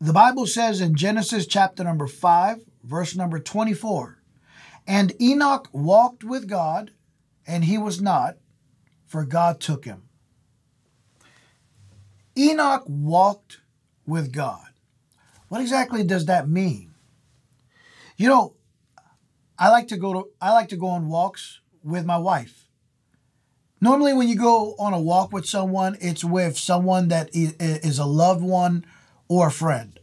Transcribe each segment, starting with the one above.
the Bible says in Genesis chapter number 5, verse number 24, and Enoch walked with God, and he was not, for God took him. Enoch walked with God. What exactly does that mean? You know, I like to go to I like to go on walks with my wife. Normally when you go on a walk with someone, it's with someone that is a loved one or a friend.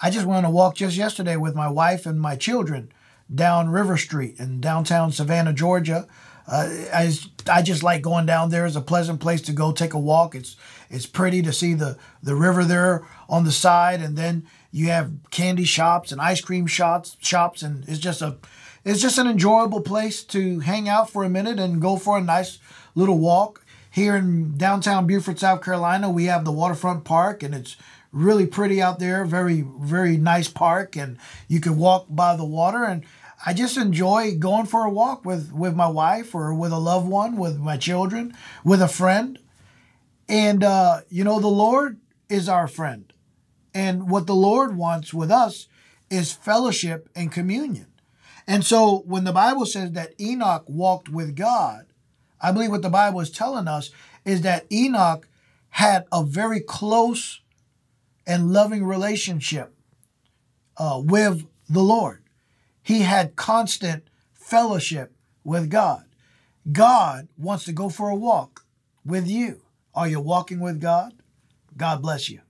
I just went on a walk just yesterday with my wife and my children down River Street in downtown Savannah, Georgia. Uh, I, I just like going down there. It's a pleasant place to go take a walk. It's it's pretty to see the, the river there on the side, and then you have candy shops and ice cream shops shops, and it's just a it's just an enjoyable place to hang out for a minute and go for a nice little walk. Here in downtown Beaufort, South Carolina, we have the waterfront park, and it's really pretty out there. Very very nice park, and you can walk by the water and I just enjoy going for a walk with, with my wife or with a loved one, with my children, with a friend. And, uh, you know, the Lord is our friend. And what the Lord wants with us is fellowship and communion. And so when the Bible says that Enoch walked with God, I believe what the Bible is telling us is that Enoch had a very close and loving relationship uh, with the Lord. He had constant fellowship with God. God wants to go for a walk with you. Are you walking with God? God bless you.